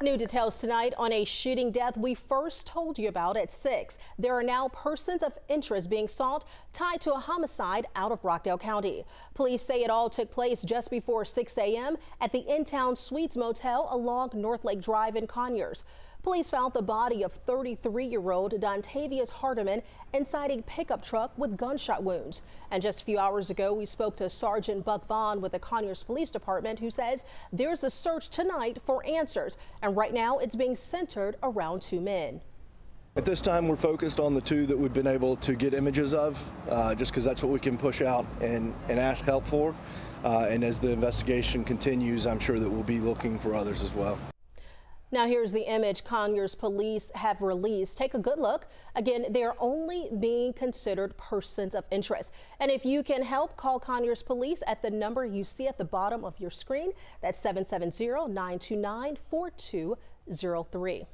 New details tonight on a shooting death we first told you about at 6. There are now persons of interest being sought tied to a homicide out of Rockdale County. Police say it all took place just before 6 a.m. at the In-Town Suites Motel along North Lake Drive in Conyers. Police found the body of 33-year-old Dontavius Hardiman inside a pickup truck with gunshot wounds. And just a few hours ago, we spoke to Sergeant Buck Vaughn with the Conyers Police Department, who says there's a search tonight for answers. And right now, it's being centered around two men. At this time, we're focused on the two that we've been able to get images of, uh, just because that's what we can push out and, and ask help for. Uh, and as the investigation continues, I'm sure that we'll be looking for others as well. Now here's the image Conyers police have released. Take a good look. Again, they're only being considered persons of interest. And if you can help, call Conyers police at the number you see at the bottom of your screen. That's 770-929-4203.